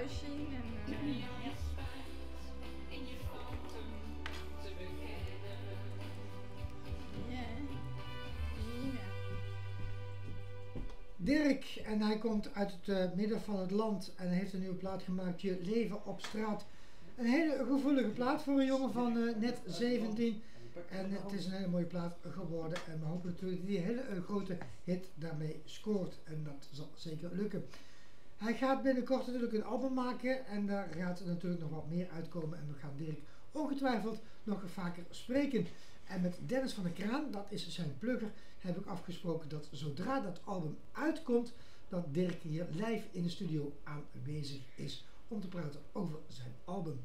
thuis zien. En, eh, ja. Dirk, en hij komt uit het eh, midden van het land en heeft een nieuwe plaat gemaakt, Je Leven op Straat. Een hele gevoelige plaat voor een jongen van eh, net 17. En het is een hele mooie plaat geworden. En we hopen natuurlijk dat hij een hele grote hit daarmee scoort. En dat zal zeker lukken. Hij gaat binnenkort natuurlijk een album maken. En daar gaat natuurlijk nog wat meer uitkomen. En we gaan Dirk ongetwijfeld nog vaker spreken. En met Dennis van der Kraan, dat is zijn plugger, heb ik afgesproken dat zodra dat album uitkomt, dat Dirk hier live in de studio aanwezig is om te praten over zijn album.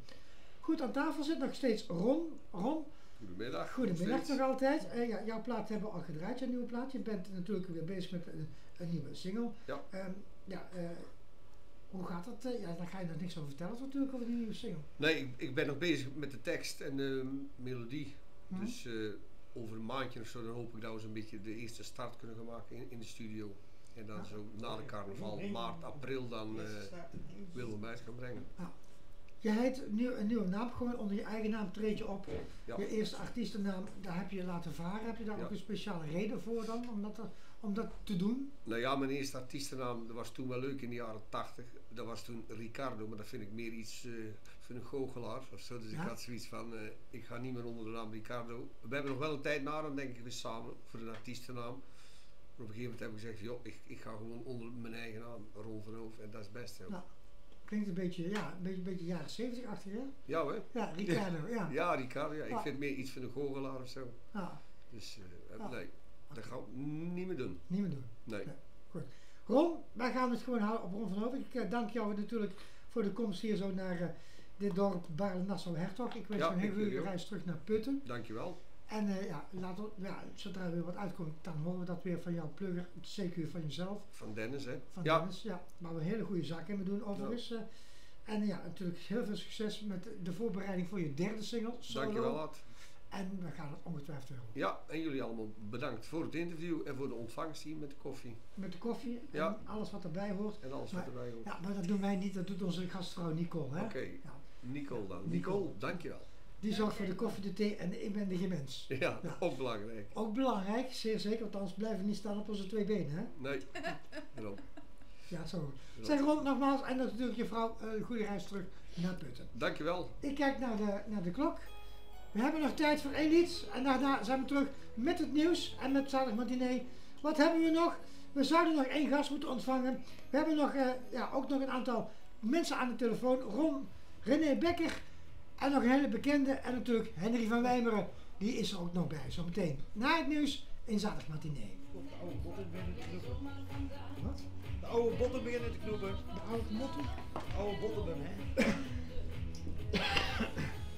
Goed, aan tafel zit nog steeds Ron. Ron, Goedemiddag. goedemiddag nog altijd. Eh, ja, jouw plaat hebben we al gedraaid, jouw nieuwe plaat. Je bent natuurlijk weer bezig met een, een nieuwe single. Ja. Ehm, ja eh, hoe gaat dat? eh? ja, daar ga je nog niks over vertellen natuurlijk over die nieuwe single. Nee, ik, ik ben nog bezig met de tekst en de melodie. Hm? Dus eh, over een maandje of zo, dan hoop ik dat we zo'n beetje de eerste start kunnen gaan maken in, in de studio. En dan Ja. zo na de carnaval, maart, april, dan eh willen we hem uit gaan brengen. Je heet nieuw, een nieuwe naam, gewoon onder je eigen naam treed je op. Ja. Je eerste artiestennaam, daar heb je laten varen. Heb je daar Ja. ook een speciale reden voor dan, om dat, te- om dat te doen? Nou ja, mijn eerste artiestennaam, dat was toen wel leuk in de jaren 80. Dat was toen Ricardo, maar dat vind ik meer iets eh voor een goochelaar of zo. Dus Ja. ik had zoiets van, eh, ik ga niet meer onder de naam Ricardo. We hebben nog wel een tijd na, dan denk ik weer samen, voor een artiestennaam. Maar op een gegeven moment heb ik gezegd, joh, ik, ik ga gewoon onder mijn eigen naam, Ron Verhoof, en dat is het beste. joh. Klinkt een beetje, ja, een beetje, een beetje jaren 70-achtig, hè? Ja hè? Ja, Ricardo, ja. Ja, Ricardo, ja. ik Ja. vind meer iets van een goochelaar of zo. Ja, Dus eh, Ja. nee, dat gaan we niet meer doen. niet meer doen. Nee. Ron, wij gaan het gewoon houden op Ron van Hoven. Ik eh, dank jou natuurlijk voor de komst hier zo naar eh, dit dorp Baarle-Nassau-Hertog. Ik wens je een hele goede reis terug naar Putten. Dankjewel. En eh, ja, we, ja, zodra er weer wat uitkomt, dan horen we dat weer van jouw plugger. Zeker van jezelf, Van Dennis, hè? van ja, Dennis. Ja, waar we een hele goede zaak in doen overigens. eh. en ja, natuurlijk heel veel succes met de voorbereiding voor je derde single. Solo. dankjewel, Ad. En we gaan het ongetwijfeld weer. Ja, en jullie allemaal bedankt voor het interview en voor de ontvangst hier met de koffie. Met de koffie en Ja. alles wat erbij hoort. En alles wat erbij hoort. Ja, maar dat doen wij niet, dat doet onze gastvrouw Nicole. Hè? Oké, Ja. Nicole dan. Nicole. Nicole, dankjewel. Die zorgt voor de koffie, de thee en de inwendige mens. Ja, Ja. ook belangrijk. Ook belangrijk, zeer zeker, want anders blijven we niet staan op onze twee benen. Hè? Nee. Ja, zo. Zeg rond nogmaals en natuurlijk je vrouw, eh goede reis terug naar Putten. Dankjewel. Ik kijk naar de, naar de klok. We hebben nog tijd voor één lied en daarna zijn we terug met het nieuws en met zaterdag matinee. Wat hebben we nog? We zouden nog één gast moeten ontvangen. We hebben nog, eh, ja, ook nog een aantal mensen aan de telefoon. Ron, René Becker en nog een hele bekende en natuurlijk Henry van Wijmeren. Die is er ook nog bij, zometeen. Na het nieuws in zaterdag matinee. De oude botten beginnen te knoepen. Wat? De oude botten beginnen te knoepen. De oude motto? De oude botten ben, hè?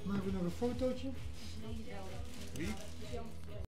Maken we nog een fotootje? Wie?